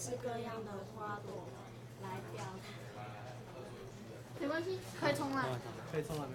各式各样的花朵来表达，没关系，可以充了，可以充了。